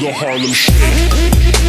the Harlem Shake.